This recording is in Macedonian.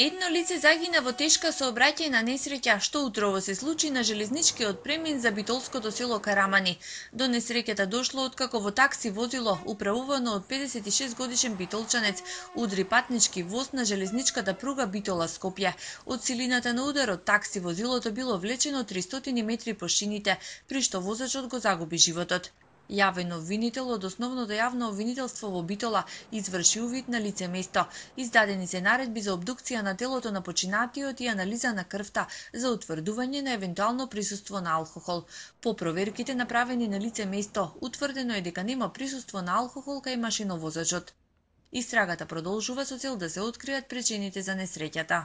Едно лице загина во тешка сообраќајна несреќа што утрово се случи на железничкиот премин за битолското село Карамани. До несреќата дошло откако во такси возило управувано од 56 годишен битолчанец удри патнички воз на железничката пруга Битола Скопје. Од силината на ударот такси возилото било влечено 300 метри по шините, при што возачот го загуби животот. Јавен обвинител од Основното јавно обвинителство во Битола изврши увид на лице место. Издадени се наредби за обдукција на телото на починатиот и анализа на крвта за утврдување на евентуално присуство на алкохол. По проверките направени на лице место, утврдено е дека нема присуство на алкохол кај машиновозачот. Истрагата продолжува со цел да се откријат причините за несреќата.